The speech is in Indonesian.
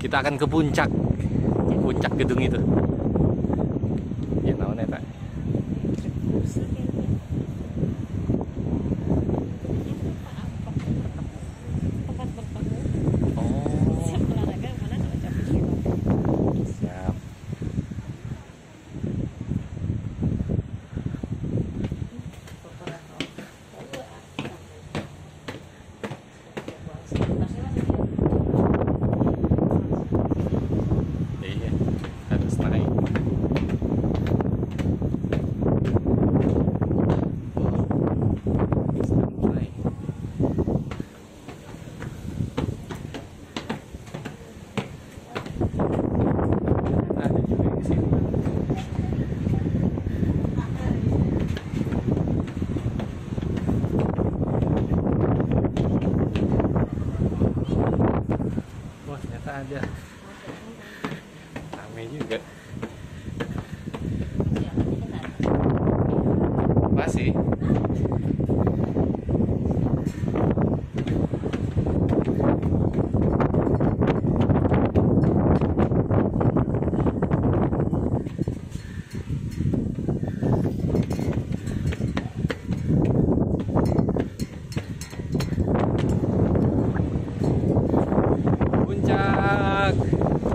Kita akan ke puncak. Puncak gedung itu. Ya naon eta? Ternyata ada. Rame juga. Masih. 시작.